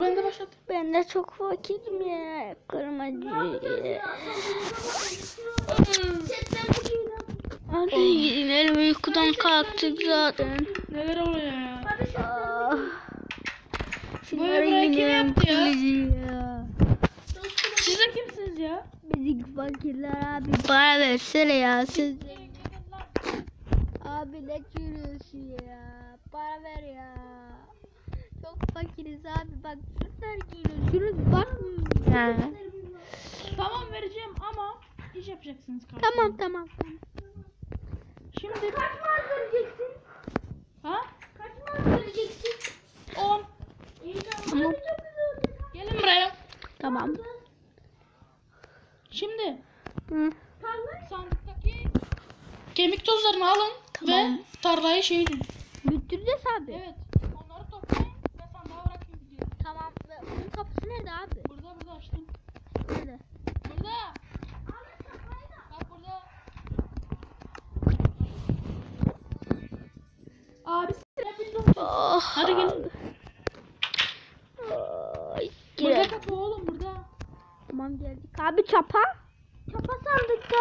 Ben de başlattım. Ben de çok fakirim ya. Kırmacı. Hadi gidelim uykudan kalktık zaten. Neler oluyor ya? Ah. Şunları yaptı ya? Siz de kimsiniz ya? Bizim fakirler abi para versene ya siz. Abi ne çürüyorsun ya? Para ver ya. Çok fakiriz abi bak şunlar giyiyoruz. Şunu bakmıyor ya. Tamam vereceğim ama iş yapacaksınız karşımda. Tamam tamam. Şimdi Kaç maaş vereceksin? ha? Kaç maaş vereceksin? 10. İyi tamam. Gelin buraya. Tamam. Şimdi Hı. Sandıktaki kemik tozlarını alın Tamam. ve tarlayı şey edin. Götüreceğiz abi. Evet. Onları toplayın ve sandığa bırakın gidiyor. Tamam. Ve Bunun kapısı nerede abi? Burada burada açtım. Nerede? Burada. Bak burada. Abi Oh. Hadi gelin. Ay, Burada kapı oğlum burada. Tamam geldik. Abi çapa. Çapa sandıkta.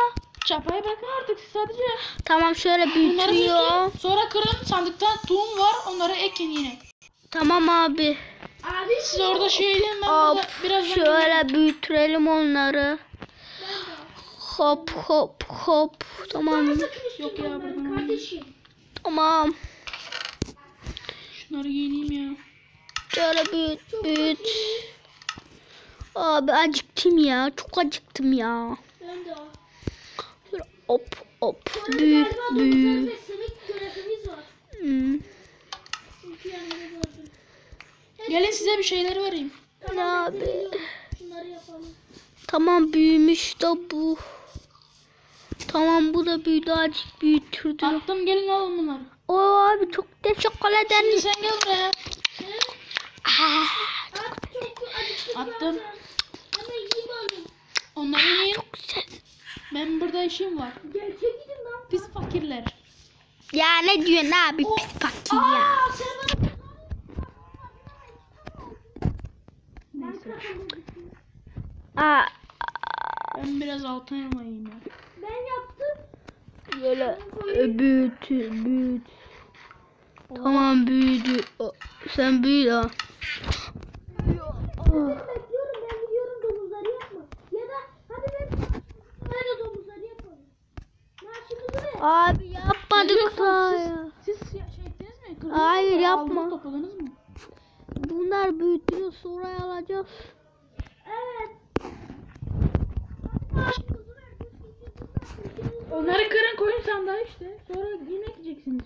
Çapayı bırakın artık sadece. Tamam şöyle büyütüyor. Sonra kırın. Sandıkta tohum var. Onları ekin yine. Tamam abi. Siz orada şey edin. Ben Hop. burada birazdan Şöyle büyütürelim onları. Hop hop hop. Tamam. Yok ya buradan. kardeşim. Tamam. Şunları giyineyim ya. Şöyle büyüt büyüt. Abi acıktım ya. Çok acıktım ya. Ben de. Şöyle hop hop. Görevimiz var. Hmm. Gelin size bir şeyler vereyim. Ne abi? bekliyorum. Şunları yapalım. Tamam büyümüş da bu. Tamam bu da büyüdü azıcık büyütürdü. Attım gelin alın bunları. O abi çok teşekkür ederim. Şimdi sen gel buraya. Ah, çok. Attım. Hemen yiyeyim alayım. Onları yiyin. güzel. Ben burada işim var. Gerçek gidin lan. Pis fakirler. Ya ne diyorsun abi pis fakir ya. Aa sen bana Neyse. Aa, Ben biraz altın elma yiyeyim ya. Ben yaptım. böyle e, büyüt büyüt. Tamam büyüdü. O, Sen büyü da. Seni bekliyorum ben gidiyorum domuzları yapma. Ya da hadi ben ben de domuzları yapalım. Maaşımızı ver. Abi yapmadık daha ya. Siz şey ettiniz mi? Kırdınız Hayır, mı? yapma. Aldınız, topladınız mı? Bunlar büyütüyor sonra alacağız. Evet. Maaşımızı ver. Onları kırın koyun sandığa işte. Sonra.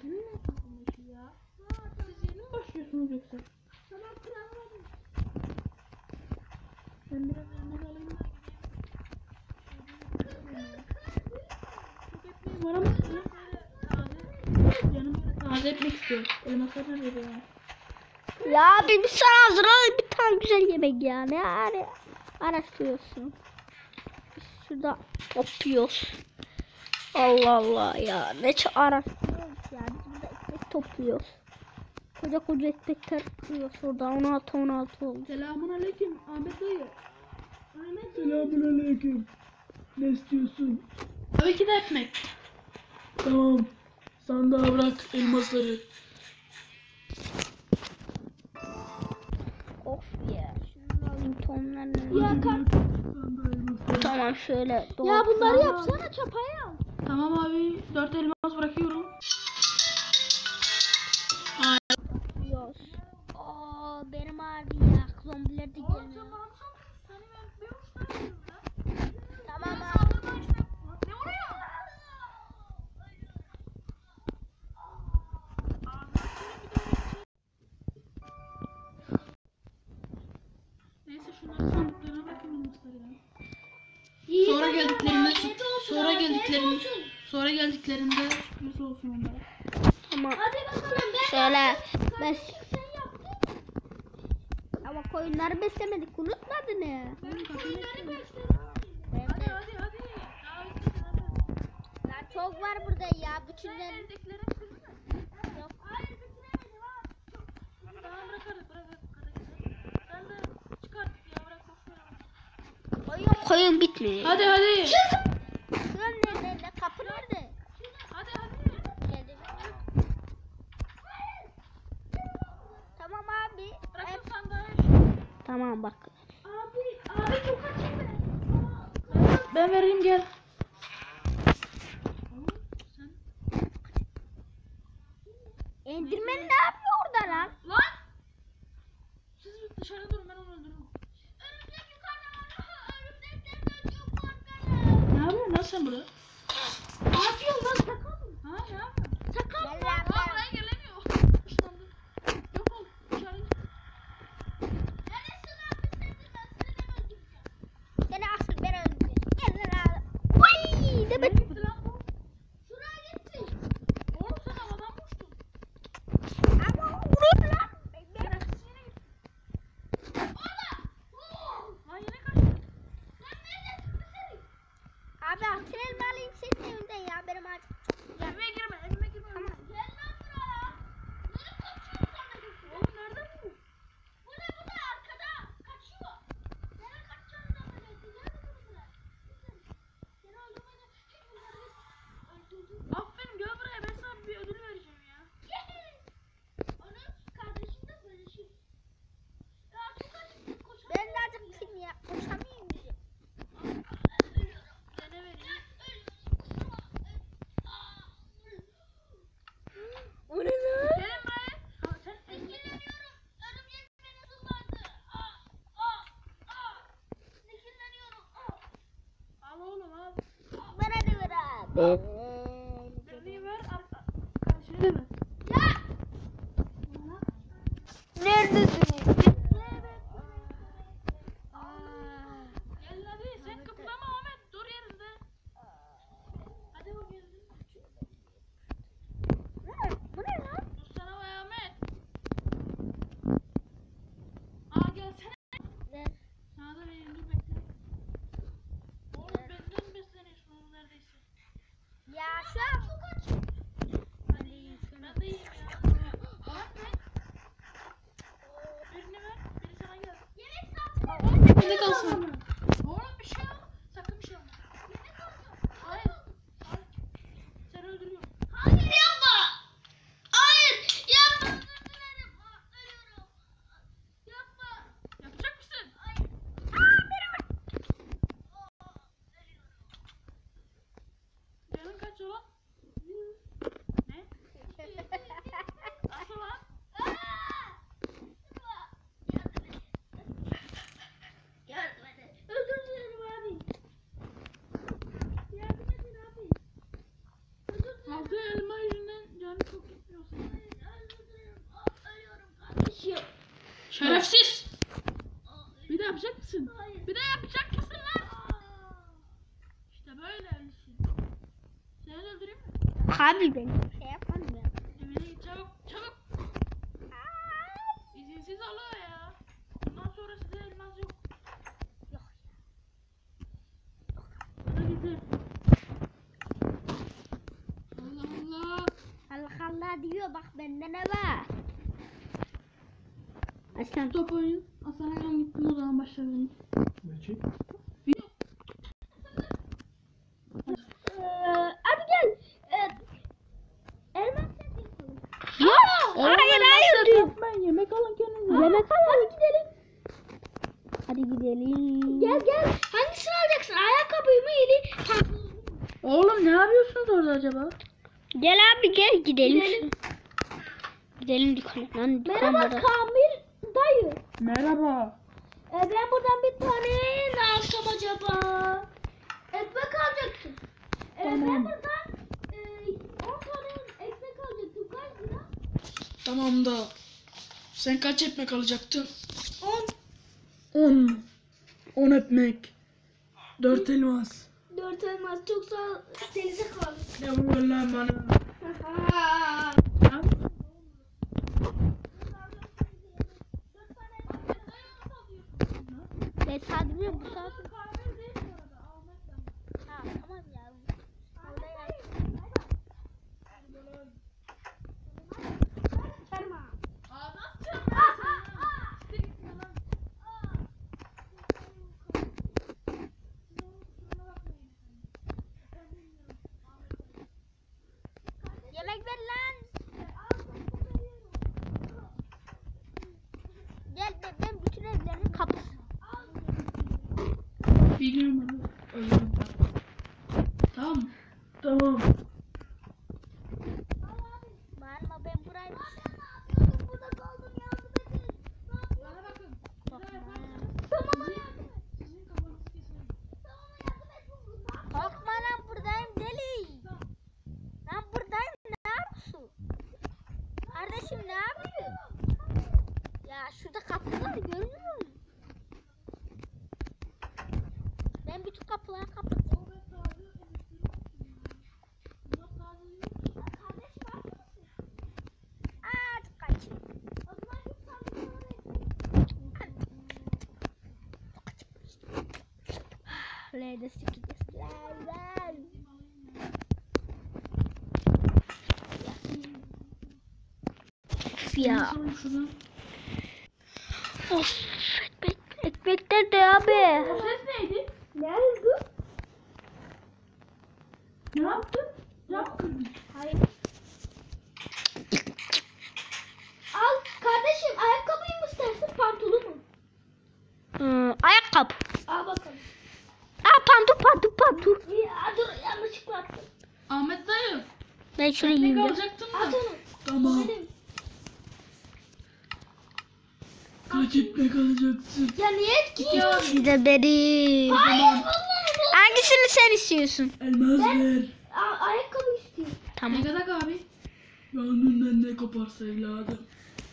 Bilmiyor musunuz bu işi ya? Siz yeni mi başlıyorsunuz yoksa? Tamam kralım. Ben biraz elma alayım da Çok ekmeğim var ama canım böyle taze. Canım böyle taze ekmek istiyor. Elmaslar nerede ya? Ya abi bir sana hazırlayalım bir tane güzel yemek ya. Ne yani araştırıyorsun. Biz şurada topluyoruz. Allah Allah ya. Ne araştırıyoruz ya. Biz burada ekmek topluyoruz. Koca koca ekmekler kırıyoruz orada. 16 16 oldu. Selamun aleyküm Ahmet dayı. Ahmet Selamun aleyküm. Ne istiyorsun? Tabii ki de ekmek. Tamam. Sandığa bırak elmasları. Of ya. Şunu alayım tonlarını. Ya kalk. Tamam şöyle. Ya bunları yapsana çapaya al. Tamam abi dört elmas bırakıyorum. Yapıyoruz. Aa benim abi ya. Zombiler de gelmiyor. Tamam abi. Neyse şunları sandıklarına bakayım. İyi Sonra afiyet Sonra abi, geldiklerinde sonra geldiklerinde sürpriz olsun onlara. Tamam. Hadi bakalım ben Şöyle bes. Ama koyunları beslemedik. Unutmadın ya. Ben koyunları besledim. Hadi hadi hadi. Lan çok var burada ya. Bütünleri. Yok. Hayır Koyun bitmiyor. Hadi hadi. yapsana bunu. Oh. Şerefsiz. Bir daha yapacak mısın? Hayır. Bir daha yapacak mısın lan? İşte böyle bir şey. Seni öldüreyim mi? Abi ben şey yapmadım ya. Emine çabuk çabuk. İzinsiz alıyor ya. Bundan sonra size elmas yok. Yok. Hadi gidelim. Allah Allah. Allah Allah diyor bak bende ne var. Aslan. Top oyun. Aslan hemen gittim o zaman başlayalım. Ne ee, çek? Hadi gel. Ee, Elmas Ya! Hayır hayır. Yapmayın yemek alın kendinize. Yemek alın. Hadi gidelim. Hadi gidelim. Gel gel. Hangisini alacaksın? Ayakkabıyı mı yeni? Oğlum ne yapıyorsunuz orada acaba? Gel abi gel gidelim. Gidelim, gidelim dükkandan. Merhaba Kamil. Merhaba. E ben buradan bir tane ne alsam acaba? Ekmek alacaktım. E tamam. ben buradan e, 10 tane ekmek alacaktım. Kaç lira? Tamam da sen kaç ekmek alacaktın? 10. 10. 10 ekmek. 4 elmas. 4 elmas çok sağ ol. Denize kalmış. Ne bu lan bana? Evet, hadi bu saat Берем Leyla sikeceğiz. Leyla. Of ya. Sonra şuradan. Of ekmek. Ekmekler de abi. O ses neydi? Ne oldu? Ne yaptın? Cam mı kırdın? Hayır. Al kardeşim ayakkabıyı mı istersin pantolon mu? Hmm, ayakkabı. Al bakalım. Aa pantu. İyi, aa, dur yanlışlıkla attım. Ahmet dayı. Ben Ne yiyeyim. de. alacaktım da. onu. Tamam. Benim. Kaç ekmek? Ya niye etkiyor? İkisi de benim. Hayır vallahi Hangisini sen istiyorsun? Elmas ver. Aa, ayakkabı istiyorum. Tamam. Ne kadar abi? Gönlünden ne koparsa evladım.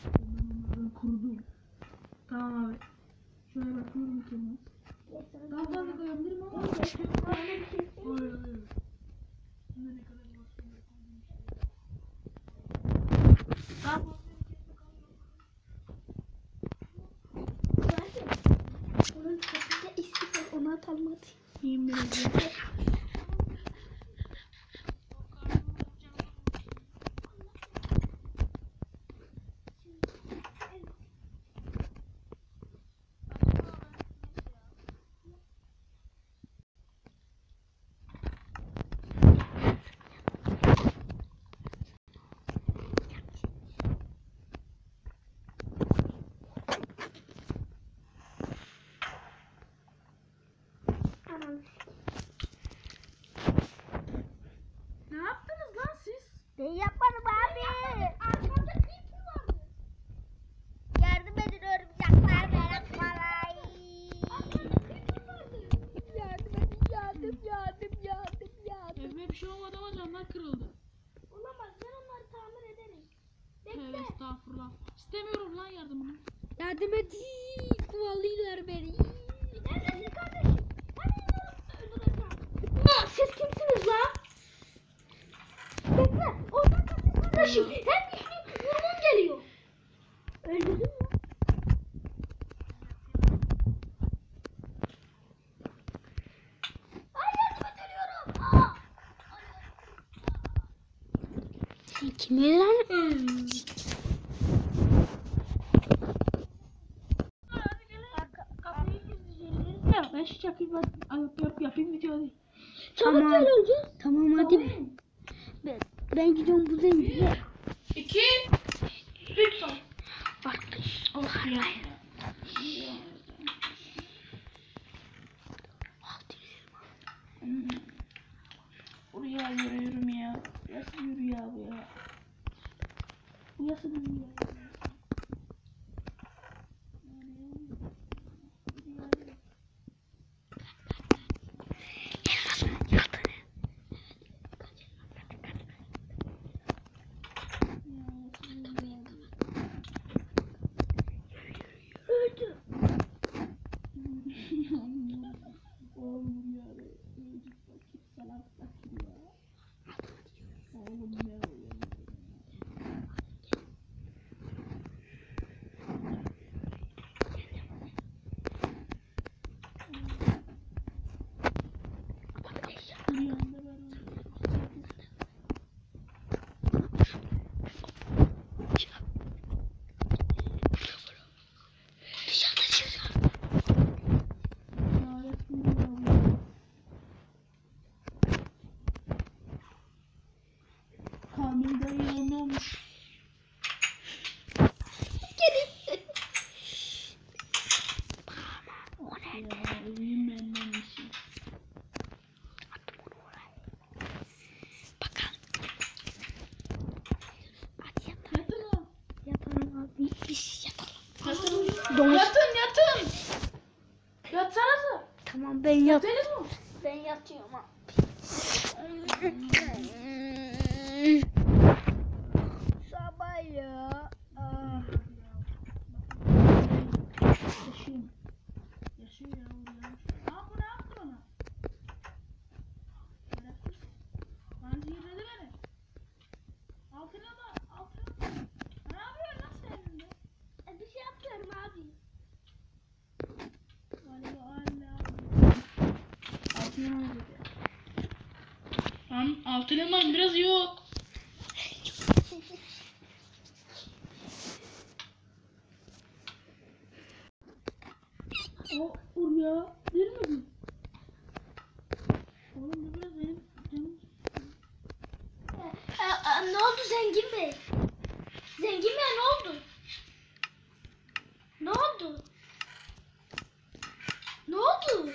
Ben onlardan kurudum. Tamam abi. Şöyle bakıyorum ki. Daha fazla koyabilirim ama. Onun kapıda istiyor ona kalmadı. yiyeyim biraz. Ne yaptınız lan siz? Ne yaparım abi? Arkamda klip mi vardı? Yardım edin örümcekler benim parayı. Arkamda klip mi vardı? Yardım edin yardım yardım yardım yardım. Şey ama camlar kırıldı. Olamaz ben onları tamir ederim. Bekle. estağfurullah. İstemiyorum lan yardımını. Yardım edin. Kovalıyorlar beni. Neredesin kardeşim? Hani onları öldüreceğim. Aa, siz kimsiniz lan? Bekle. Oradan kaçın kardeşim. Hem güçlü vurman geliyor. Öldürdün mü? Ay yardım et ölüyorum. Aa. Ben şu çakıyı ben alıp yap, yapayım. Çabuk Tamam. gel. Tamam hadi. Ben, ben gidiyorum buradayım. İki. Üç son. Bak. Oh ya. Buraya yürüyorum ya. Nasıl yürü ya bu ya? Bu nasıl yürü ben yat. Ben yatıyorum abi. Altı eleman biraz yok. o oraya girmedin. Oğlum bu biraz benim canım. ne oldu zengin bey? Zengin bey ne oldu? Ne oldu? Ne oldu?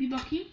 Be bakayım.